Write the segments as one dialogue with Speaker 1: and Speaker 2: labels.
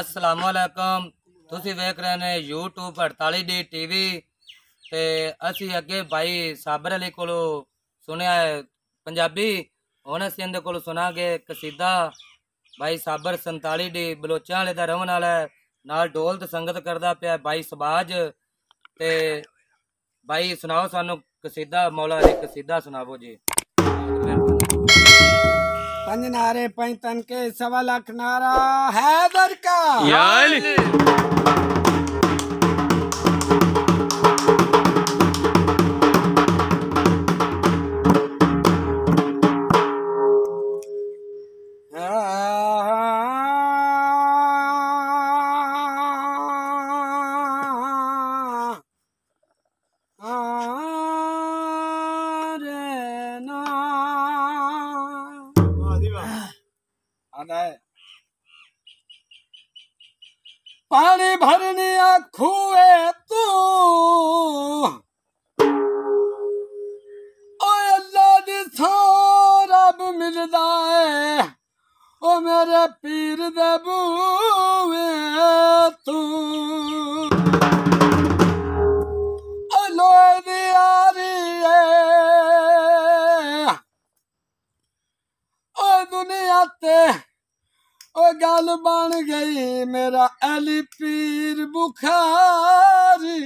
Speaker 1: ਅਸਲਾਮ ਵਾਲੇਕਮ ਤੁਸੀਂ ਵੇਖ ਰਹੇ ਨੇ YouTube 48D TV ਤੇ ਅਸੀਂ ਅੱਗੇ ਭਾਈ ਸਾਬਰ ਅਲੀ ਕੋਲੋਂ ਸੁਣਿਆ ਹੈ ਪੰਜਾਬੀ। ਹੁਣ ਅਸੀਂ ਇਹਦੇ ਕੋਲੋਂ ਸੁਣਾਂਗੇ ਕਸੀਦਾ। ਭਾਈ ਸਾਬਰ 47D ਬਲੋਚਾਂ ਵਾਲੇ ਦਾ ਰਹਿਣ ਵਾਲਾ ਹੈ। ਨਾਲ ਢੋਲ ਤੇ ਸੰਗਤ ਕਰਦਾ ਪਿਆ ਭਾਈ ਸਬਾਜ। ਤੇ ਭਾਈ ਸੁਣਾਓ ਸਾਨੂੰ ਕਸੀਦਾ, ਮੌਲਾ ਅਲੀ ਕਸੀਦਾ ਸੁਣਾਵੋ ਜੀ।
Speaker 2: पंज नारे पैंतन के सवा लाख नारा हैदर का आना है पानी भरनी खुए तू ओए अल्लाह दी थो रब मिलदा है ओ मेरे पीर दे बूए तू ओ लोए दी यार ਬਣ ਗਈ ਮੇਰਾ ਅਲੀ ਪੀਰ ਬੁਖਾਰੀ।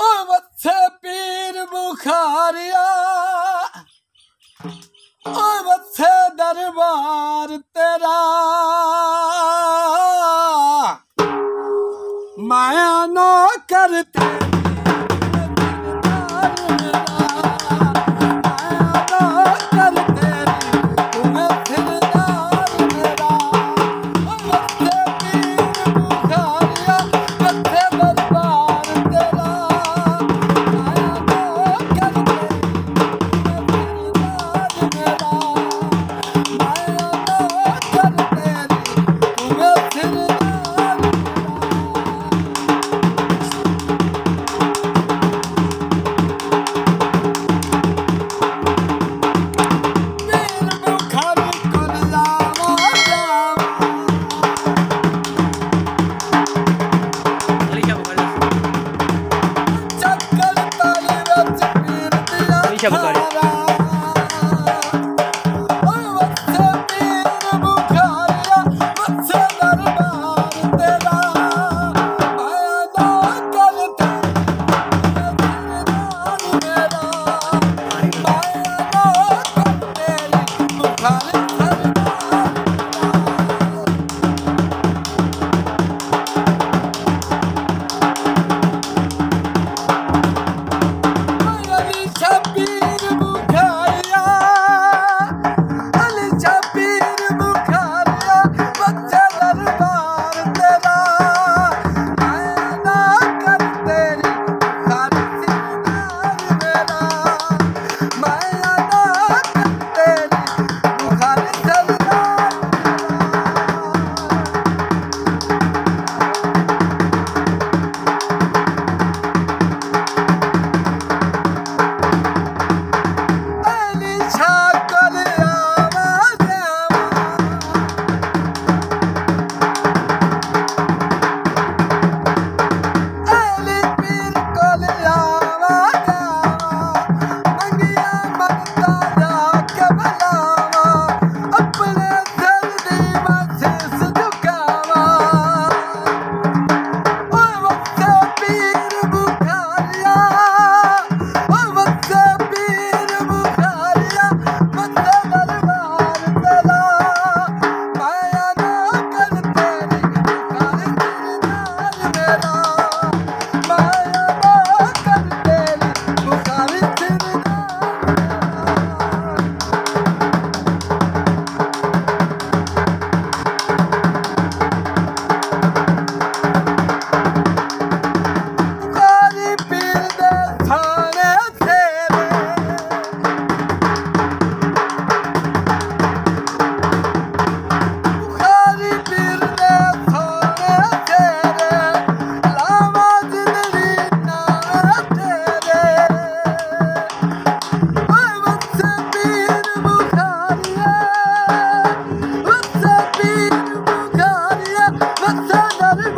Speaker 2: ਓ ਵੱਥੇ ਪੀਰ ਬੁਖਾਰੀਆ। ਓ ਵੱਥੇ ਦਰਬਾਰ ਤੇਰਾ। ਮਾਇਆ ਨਾ ਕਰਤੇ। 谢不客气。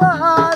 Speaker 2: 啊